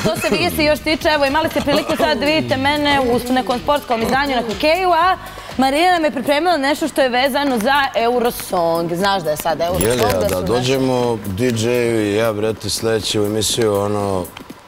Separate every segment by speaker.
Speaker 1: što se vijesti još tiče, evo imali ste priliku sad da vidite mene u nekom sportskom izdanju na hokeju, a Marina nam je pripremila nešto što je vezano za Eurosong. Znaš da je sad Eurosong?
Speaker 2: Jel, ja,
Speaker 1: da
Speaker 2: da dođemo DJ-u i ja, brate, sledeće u emisiju, ono,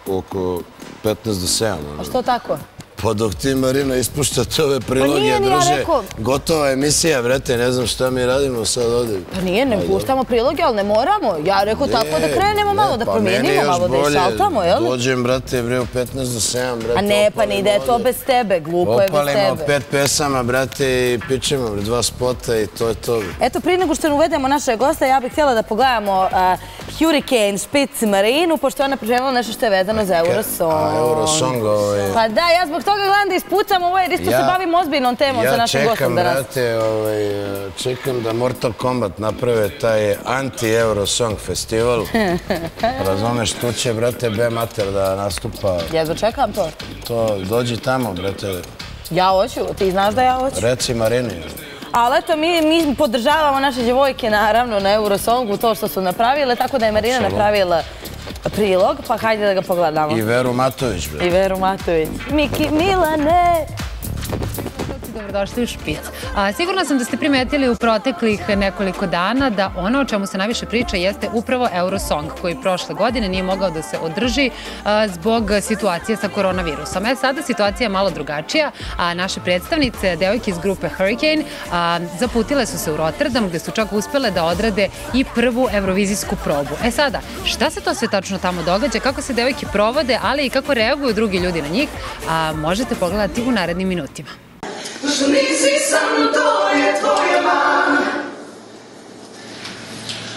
Speaker 2: oko 15 do 7.
Speaker 1: nešto-
Speaker 2: Ono.
Speaker 1: A što tako?
Speaker 2: Pa dok ti, Marina, ispuštate ove priloge,
Speaker 1: ja
Speaker 2: druže,
Speaker 1: rekao.
Speaker 2: gotova emisija, brate, ne znam šta mi radimo sad ovde.
Speaker 1: Pa nije, ne puštamo priloge, ali ne moramo. Ja rekao tako da krenemo malo, da
Speaker 2: pa
Speaker 1: promijenimo, malo da
Speaker 2: bolje.
Speaker 1: išaltamo, jel?
Speaker 2: Dođem, brate, bre, u 15 do 7, brate.
Speaker 1: A ne, pa ne ide to
Speaker 2: opalimo
Speaker 1: bez tebe, glupo je bez
Speaker 2: Opalimo
Speaker 1: tebe.
Speaker 2: pet pesama, brate, i pičemo, bre, dva spota i to je to.
Speaker 1: Eto, prije nego što uvedemo naše goste, ja bih htjela da pogledamo Hurricane Spitz Marinu, pošto je ona pripremila nešto što je vezano za Eurosong.
Speaker 2: A, Eurosong, ovaj...
Speaker 1: Pa da, ja zbog toga gledam da ispucam ovo, jer isto se
Speaker 2: Ja-
Speaker 1: bavim ozbiljnom temom za
Speaker 2: Ja
Speaker 1: našeg gostom
Speaker 2: čekam,
Speaker 1: danas.
Speaker 2: brate, ovaj, čekam da Mortal Kombat naprave taj anti-Eurosong festival. Razumeš, tu će, brate, B Mater da nastupa.
Speaker 1: Jedva čekam to.
Speaker 2: To, dođi tamo, brate,
Speaker 1: Ja hoću, ti znaš da ja hoću.
Speaker 2: reci Marini.
Speaker 1: Ali eto, mi, mi podržavamo naše djevojke naravno na Eurosongu, to što su napravile, tako da je Marina napravila prilog, pa hajde da ga pogledamo.
Speaker 2: I Veru Matović, bre.
Speaker 1: I Veru Matović. Miki Milane!
Speaker 3: Dobrodošli u Špic. A, sigurno sam da ste primetili u proteklih nekoliko dana da ono o čemu se najviše priča jeste upravo Eurosong koji prošle godine nije mogao da se održi a, zbog situacije sa koronavirusom. E sada situacija je malo drugačija, a naše predstavnice, devojke iz grupe Hurricane, a, zaputile su se u Rotterdam gde su čak uspele da odrade i prvu evrovizijsku probu. E sada, šta se to sve tačno tamo događa, kako se devojke provode, ali i kako reaguju drugi ljudi na njih, a, možete pogledati u narednim minutima.
Speaker 4: Nisi sam, to je tvoja man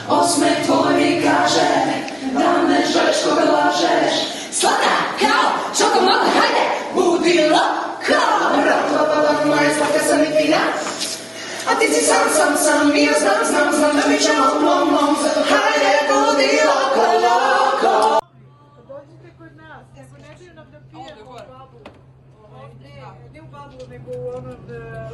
Speaker 4: Osme kaže Da me želiš koga Slatka kao čokomaka, hajde Budi laka A ti si sam, sam, sam I ja Da hajde, budi laka,
Speaker 5: Dođite kod nas, ako ne bi nam da pijemo babu. Ovdje, ne u babu, nego u onom uh,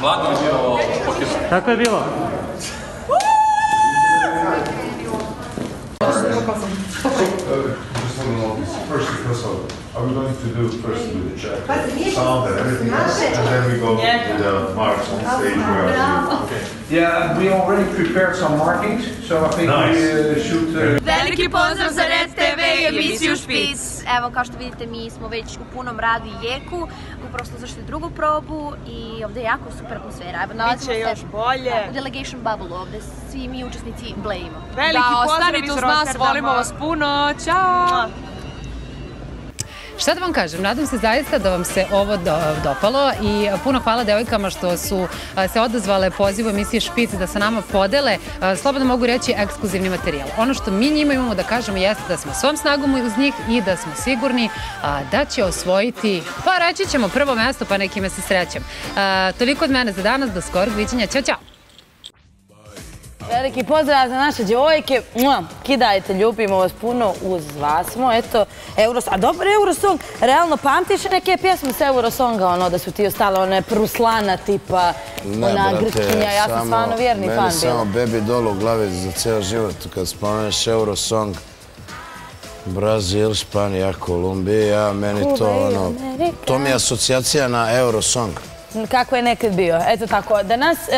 Speaker 6: Just want to know this. First, because of, are we going to do first with the check, sound and everything else, and then we go with the marks on stage where okay.
Speaker 7: Yeah, we already prepared some markings, so I think
Speaker 6: Nice.
Speaker 7: we uh, should. Uh,
Speaker 8: Veliki pozdrav za Red TV i emisiju Špic. Evo, kao što vidite, mi smo već u punom radu i jeku. Upravo smo zašli drugu probu i ovde je jako super atmosfera. Evo, nalazimo
Speaker 5: Biće
Speaker 8: se
Speaker 5: još bolje.
Speaker 8: u Delegation Bubble ovde. Svi mi učesnici blejimo.
Speaker 5: Veliki
Speaker 8: da,
Speaker 5: pozdrav
Speaker 8: ostanite
Speaker 5: iz
Speaker 8: uz nas,
Speaker 5: Rotterdama.
Speaker 8: volimo vas puno. Ćao!
Speaker 3: Šta da vam kažem, nadam se zaista da vam se ovo do, dopalo i puno hvala devojkama što su se odazvale pozivu emisije Špic da sa nama podele, slobodno mogu reći, ekskluzivni materijal. Ono što mi njima imamo da kažemo jeste da smo svom snagom uz njih i da smo sigurni da će osvojiti, pa reći ćemo prvo mesto, pa nekime se srećem. Toliko od mene za danas, do skorog viđenja, ćao, ćao!
Speaker 1: Veliki pozdrav za naše djevojke. Mua, Kidajte, ljubimo vas puno, uz vas smo. Eto, Eurosong. A dobro, Eurosong, realno pamtiš neke pjesme sa Eurosonga, ono, da su ti ostale one Pruslana tipa, ona Grkinja, ja sam
Speaker 2: samo-
Speaker 1: stvarno vjerni fan
Speaker 2: samo
Speaker 1: bila.
Speaker 2: bebi dolu u glavi za ceo život kad spomeneš Eurosong. Brazil, Španija, Kolumbija, meni to
Speaker 1: Kuba
Speaker 2: ono...
Speaker 1: Amerika.
Speaker 2: To mi je asocijacija na Eurosong.
Speaker 1: kako je nekad bio. Eto tako, da nas e,